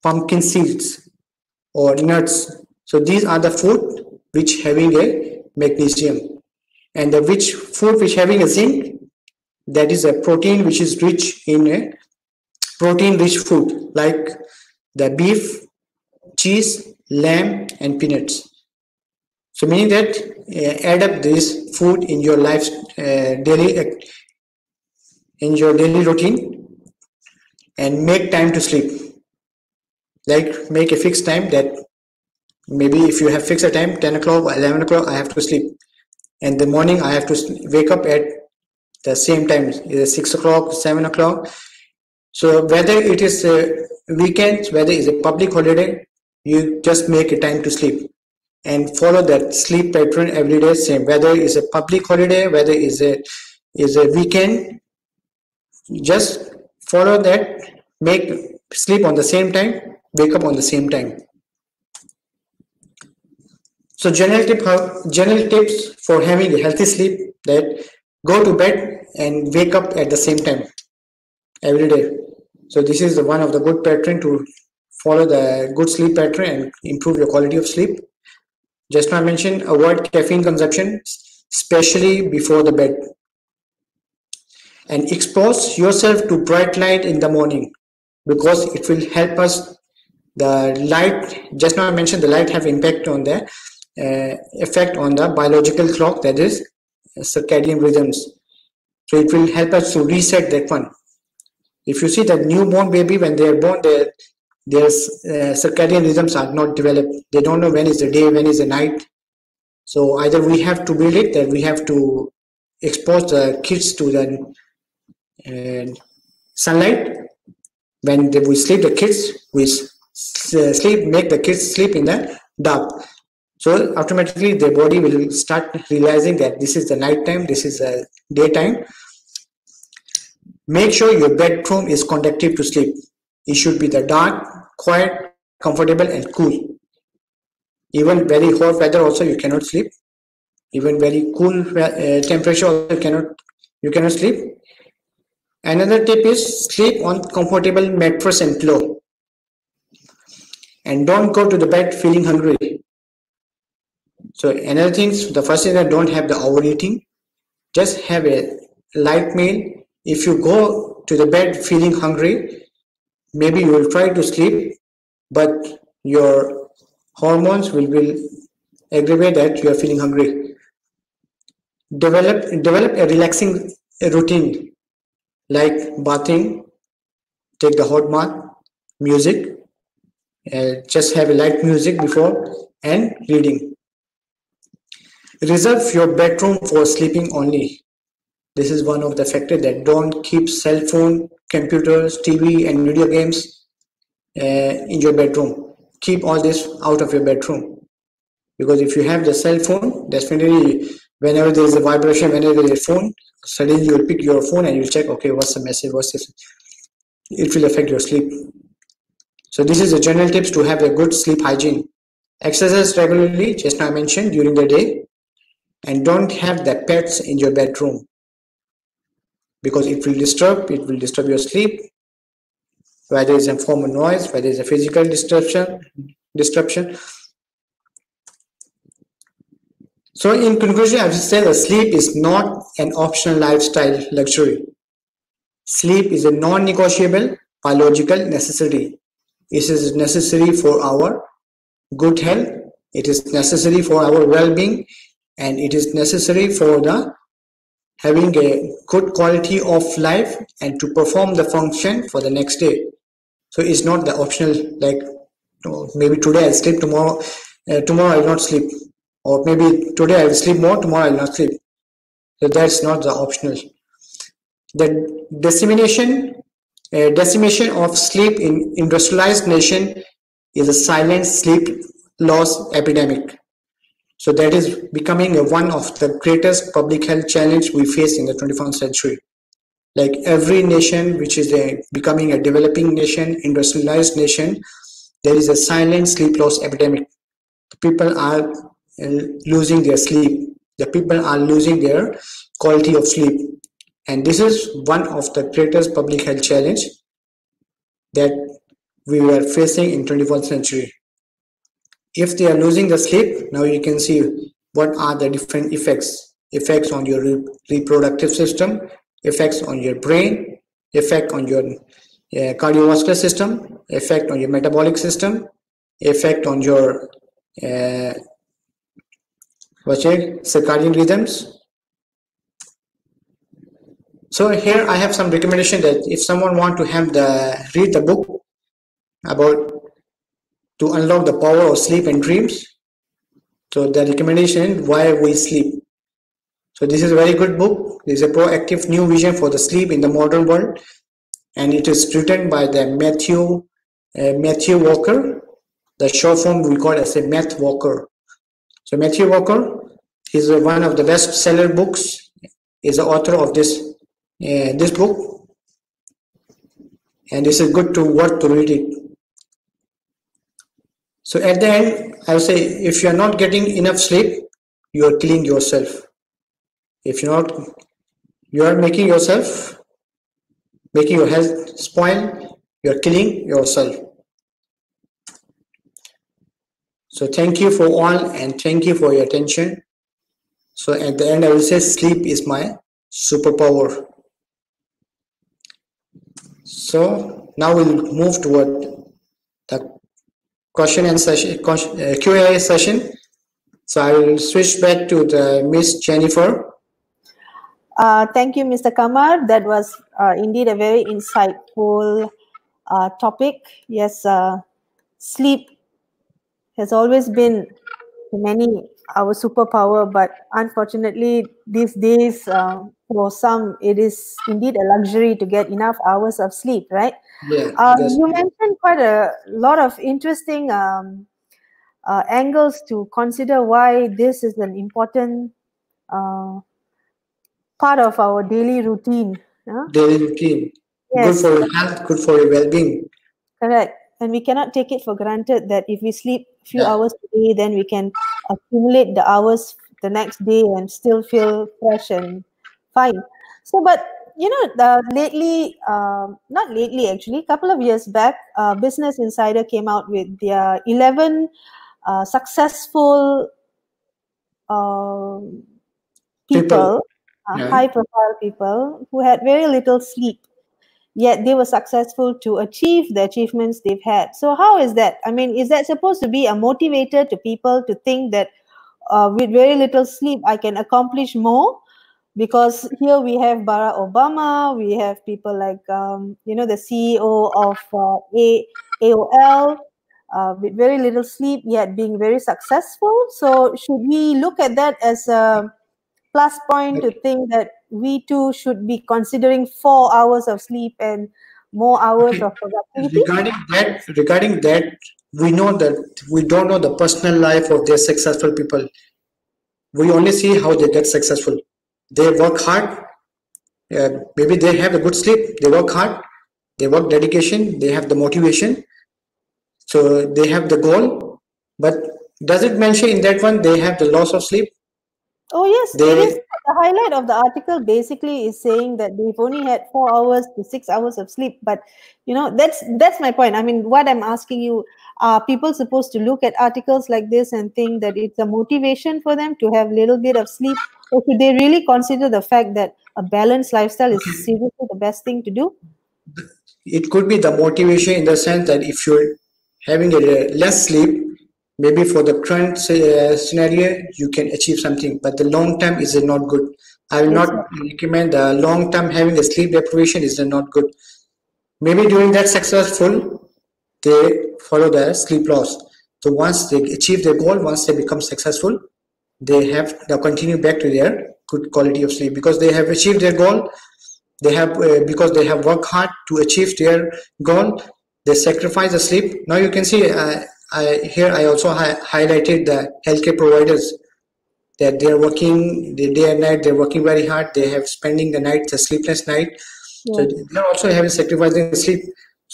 pumpkin seeds or nuts. So these are the food which having a magnesium. And the which food which having a zinc that is a protein which is rich in a protein rich food like the beef cheese lamb and peanuts so meaning that uh, add up this food in your life uh, daily in your daily routine and make time to sleep. Like make a fixed time that maybe if you have fixed a time 10 o'clock 11 o'clock i have to sleep. And the morning I have to wake up at the same time, either six o'clock, seven o'clock. So whether it is a weekend, whether it's a public holiday, you just make a time to sleep and follow that sleep pattern every day. Same whether it's a public holiday, whether it's a is a weekend, just follow that. Make sleep on the same time, wake up on the same time. So general tip, general tips for having a healthy sleep that go to bed and wake up at the same time every day. So this is one of the good pattern to follow the good sleep pattern and improve your quality of sleep. Just now I mentioned avoid caffeine consumption, especially before the bed. And expose yourself to bright light in the morning because it will help us the light just now i mentioned the light have impact on the uh, effect on the biological clock that is circadian rhythms so it will help us to reset that one if you see that newborn baby when they are born they their uh, circadian rhythms are not developed. They don't know when is the day, when is the night. So either we have to build it, that we have to expose the kids to the uh, sunlight. When they, we sleep the kids, we uh, sleep, make the kids sleep in the dark. So automatically their body will start realizing that this is the night time, this is the daytime. Make sure your bedroom is conducive to sleep. It should be the dark, quiet, comfortable and cool. Even very hot weather also you cannot sleep. Even very cool uh, temperature also you cannot you cannot sleep. Another tip is sleep on comfortable mattress and pillow. And don't go to the bed feeling hungry. So another thing, the first thing that don't have the overeating. Just have a light meal. If you go to the bed feeling hungry, maybe you will try to sleep, but your hormones will, will aggravate that you are feeling hungry. Develop develop a relaxing routine like bathing, take the hot bath, music, uh, just have a light music before and reading. Reserve your bedroom for sleeping only. This is one of the factors that don't keep cell phone, computers, TV and video games uh, in your bedroom. Keep all this out of your bedroom. Because if you have the cell phone, definitely whenever there is a vibration, whenever a phone, suddenly you will pick your phone and you'll check, okay, what's the message, what's this? It will affect your sleep. So this is the general tips to have a good sleep hygiene. Exercise regularly, just now I mentioned, during the day. And don't have the pets in your bedroom. Because it will disturb, it will disturb your sleep. Whether it's a form of noise, whether it's a physical disruption, disruption, so in conclusion, I would say that sleep is not an optional lifestyle luxury. Sleep is a non-negotiable biological necessity. It is necessary for our good health. It is necessary for our well-being and it is necessary for the having a good quality of life and to perform the function for the next day. So it's not the optional like maybe today i'll sleep tomorrow uh, tomorrow I will not sleep or maybe today I will sleep more, tomorrow I will not sleep. So that's not the optional. The dissemination, uh, decimation of sleep in industrialized nation is a silent sleep loss epidemic. So that is becoming a, one of the greatest public health challenge we face in the 21st century. Like every nation which is a, becoming a developing nation, industrialized nation, there is a silent sleep loss epidemic. People are uh, losing their sleep the people are losing their quality of sleep and this is one of the greatest public health challenge that we were facing in 21st century if they are losing the sleep now you can see what are the different effects. Effects on your re reproductive system effects on your brain effect on your uh, cardiovascular system effect on your metabolic system effect on your uh, watching circadian rhythms. So here i have some recommendation that if someone want to have the read the book about to unlock the power of sleep and dreams. So the recommendation why we sleep? So this is a very good book. This is a proactive new vision for the sleep in the modern world. And it is written by the matthew uh, matthew walker. The short form we call as a Matt Walker. So Matthew Walker is one of the best-seller books. Is the author of this uh, this book, and this is good to worth to read it. So at the end, I say if you are not getting enough sleep, you are killing yourself. If you're not, you are making yourself, making your health spoil. You are killing yourself. So thank you for all and thank you for your attention. So at the end, I will say sleep is my superpower. So now we'll move toward question and session, uh, Q&A session. So I will switch back to the Miss Jennifer. Uh, thank you, Mr. Kamar. That was uh, indeed a very insightful uh, topic. Yes, uh, sleep has always been many our superpower, but unfortunately, these days, uh, for some, it is indeed a luxury to get enough hours of sleep, right? Yeah. Um, you mentioned quite a lot of interesting um, uh, angles to consider why this is an important uh, part of our daily routine. Huh? Daily routine. Yes. Good for your health, good for your well being. Correct. And we cannot take it for granted that if we sleep a few yeah. hours a day, then we can accumulate the hours the next day and still feel fresh and fine. So, but you know, uh, lately, uh, not lately actually, a couple of years back, uh, Business Insider came out with their 11 uh, successful um, people, people. Uh, yeah. high profile people who had very little sleep yet they were successful to achieve the achievements they've had. So, how is that? I mean, is that supposed to be a motivator to people to think that uh, with very little sleep, I can accomplish more? Because here we have Barack Obama, we have people like, um, you know, the CEO of uh, A- AOL. Uh, with very little sleep, yet being very successful. So, should we look at that as a plus point to think that we too should be considering four hours of sleep and more hours of productivity? Regarding that, regarding that, we know that we don't know the personal life of their successful people. We only see how they get successful. They work hard. Uh, maybe they have a good sleep. They work hard. They work dedication. They have the motivation. So they have the goal. But does it mention in that one they have the loss of sleep? Oh yes, they. The highlight of the article basically is saying that they've only had four hours to six hours of sleep. But you know, that's that's my point. I mean, what I'm asking you, are people supposed to look at articles like this and think that it's a motivation for them to have a little bit of sleep, or should they really consider the fact that a balanced lifestyle is seriously the best thing to do? It could be the motivation in the sense that if you're having a less sleep, maybe for the current uh, scenario you can achieve something but the long term is not good. I will not recommend the long term having a sleep deprivation is not good. Maybe during that successful they follow the sleep loss so once they achieve their goal once they become successful they have to continue back to their good quality of sleep because they have achieved their goal they have uh, because they have worked hard to achieve their goal they sacrifice the sleep now you can see uh, I, here I also hi highlighted the healthcare providers that they're working the day and night. They're working very hard. They have spending the night, the sleepless night. Yeah. So they're also having sacrificing sleep.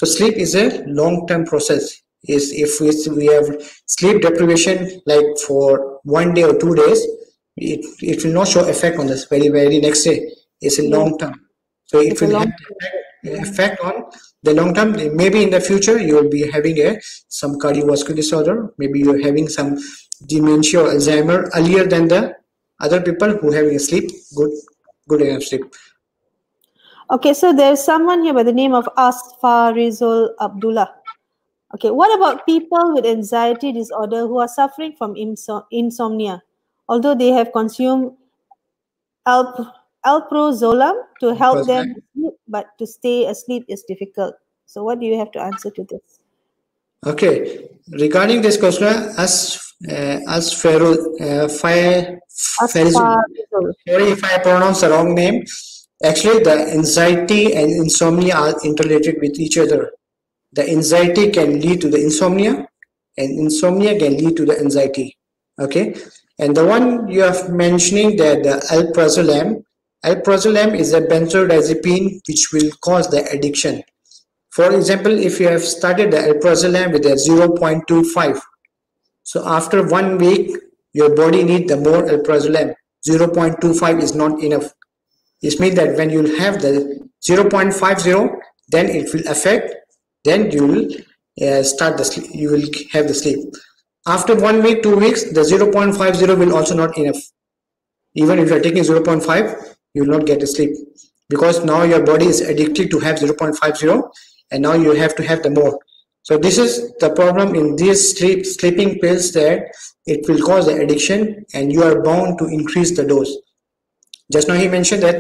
So sleep is a long-term process. Is if we, we have sleep deprivation like for one day or two days, it, it will not show effect on this very very next day. It's a hmm. long term. So it it's will have effect on the long term maybe in the future you will be having a some cardiovascular disorder maybe you're having some dementia or alzheimer earlier than the other people who having sleep good good enough sleep okay so there's someone here by the name of asfarizul abdullah okay what about people with anxiety disorder who are suffering from insomnia although they have consumed alp alprazolam to help them sleep, but to stay asleep is difficult. So, what do you have to answer to this? Okay, regarding this question, as uh, as Feru, uh, sorry if I pronounce the wrong name. Actually, the anxiety and insomnia are interrelated with each other. The anxiety can lead to the insomnia, and insomnia can lead to the anxiety. Okay, and the one you are mentioning that the alprazolam Alprazolam is a benzodiazepine which will cause the addiction. For example, if you have started the alprazolam with a 0.25, so after one week, your body needs the more alprazolam. 0.25 is not enough. This means that when you have the 0.50, then it will affect, then you will uh, start the sleep, you will have the sleep. After one week, two weeks, the 0.50 will also not enough. Even if you are taking 0.5, you will not get a sleep because now your body is addicted to have 0.50 and now you have to have the more so this is the problem in these sleep sleeping pills that it will cause the addiction and you are bound to increase the dose just now he mentioned that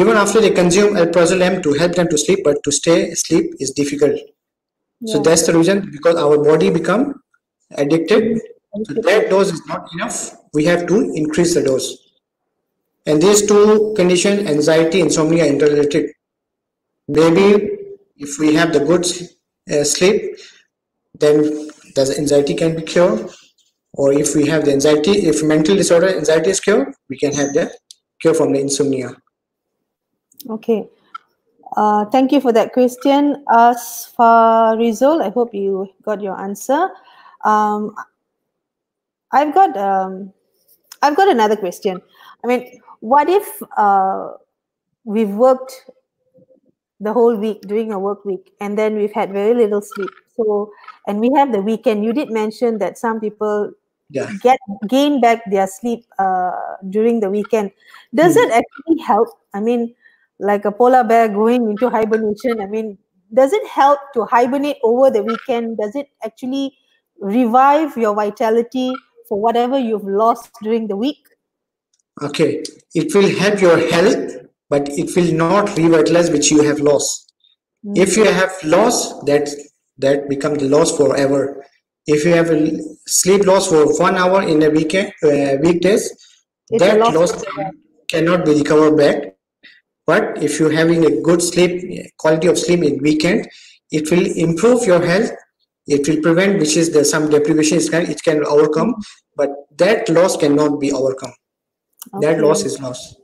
even after they consume alprazolam to help them to sleep but to stay asleep is difficult So that's the reason because our body become addicted. So that dose is not enough. We have to increase the dose. And these two conditions, anxiety, insomnia, are interrelated. Maybe if we have the good uh, sleep, then the anxiety can be cured. Or if we have the anxiety, if mental disorder anxiety is cured, we can have the cure from the insomnia. Okay. Uh, thank you for that question. As for Rizal, I hope you got your answer. Um, I've got um, I've got another question. I mean, what if uh, we've worked the whole week during a work week and then we've had very little sleep? So, and we have the weekend. You did mention that some people Yeah. get gain back their sleep uh, during the weekend. Does Hmm. it actually help? I mean, like a polar bear going into hibernation. I mean, does it help to hibernate over the weekend? Does it actually revive your vitality for whatever you've lost during the week? Okay. It will help your health, but it will not revitalize which you have lost. If you have lost, that that become the loss forever. If you have a sleep loss for one hour in a weekend, uh, weekdays, It's that loss loss cannot be recovered back. But if you're having a good sleep, quality of sleep in weekend, it will improve your health. It will prevent, which is the some deprivation is can it can overcome, but that loss cannot be overcome. That loss is loss.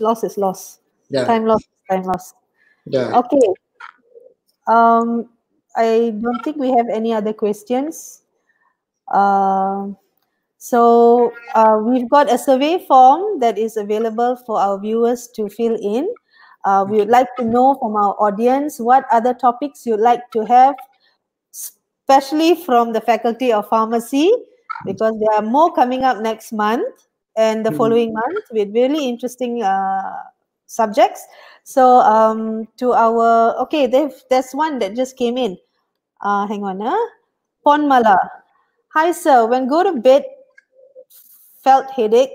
loss is loss. Yeah, Time loss, time loss. yeah. Okay. Um, I don't think we have any other questions. Um, so uh, we've got a survey form that is available for our viewers to fill in. Uh, we would like to know from our audience what other topics you'd like to have, especially from the Faculty of Pharmacy, because there are more coming up next month and the Mhm. following month with really interesting uh, subjects. So um, to our okay, there's there's one that just came in. Uh, hang on, huh? Ponmala. Hi sir, when go to bed, felt headache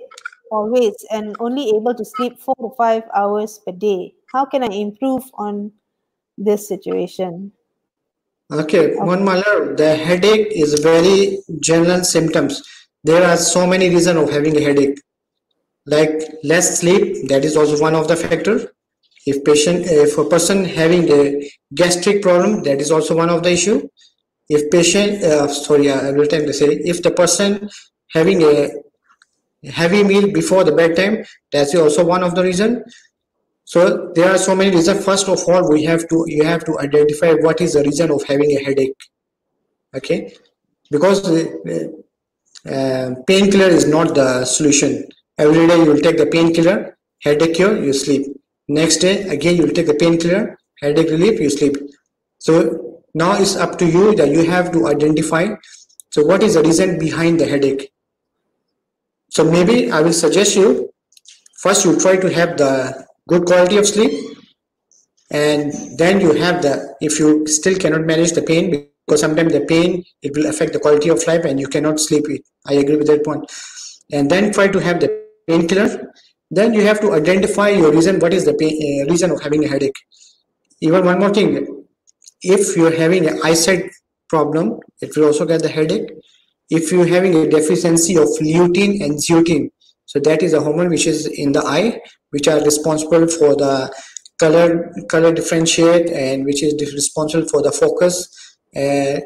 always and only able to sleep four to five hours per day. How can I improve on this situation? Okay, Ponmala, the headache is very general symptoms. There are so many reasons of having a headache. Like less sleep, that is also one of the factor. If patient, if a person having a gastric problem, that is also one of the issue. If patient, uh, sorry, I will tend to say, if the person having a heavy meal before the bedtime, that's also one of the reason. So there are so many reasons. First of all, we have to you have to identify what is the reason of having a headache. Okay, because uh, uh, painkiller is not the solution. Every day you will take the painkiller, headache cure, you sleep. Next day again you will take the painkiller, headache relief, you sleep. So now it's up to you that you have to identify. So what is the reason behind the headache? So maybe I will suggest you first you try to have the good quality of sleep and then you have the if you still cannot manage the pain because sometimes the pain it will affect the quality of life and you cannot sleep it i agree with that point and then try to have the painkiller then you have to identify your reason what is the pain, uh, reason of having a headache even one more thing if you're having an eyesight problem it will also get the headache. If you're having a deficiency of lutein and zeaxanthin so that is a hormone which is in the eye which are responsible for the color color differentiate and which is responsible for the focus. Uh,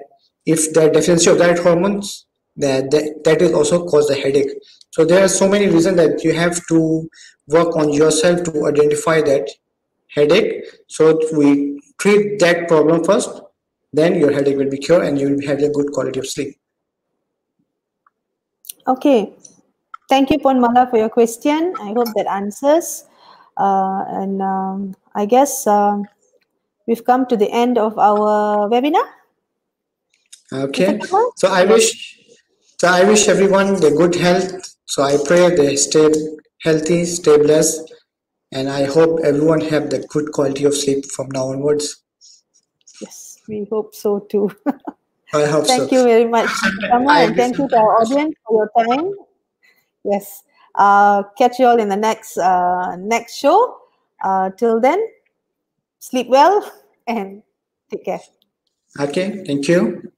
if the deficiency of that hormones that, that that is also cause the headache. So there are so many reasons that you have to work on yourself to identify that headache. So we treat that problem first then your headache will be cured and you will have a good quality of sleep Okay. Thank you, Ponmala, for your question. I hope that answers. Uh, and um, I guess um we've come to the end of our webinar. Okay. So I wish so I wish everyone the good health. So I pray they stay healthy, stay blessed, and I hope everyone have the good quality of sleep from now onwards. Yes, we hope so too. I hope *laughs* thank so. you very much, Kamal, *laughs* I and thank you to our audience for your time. Yes. Uh, catch you all in the next uh, next show. Uh, till then, sleep well *laughs* and take care. Okay, thank you.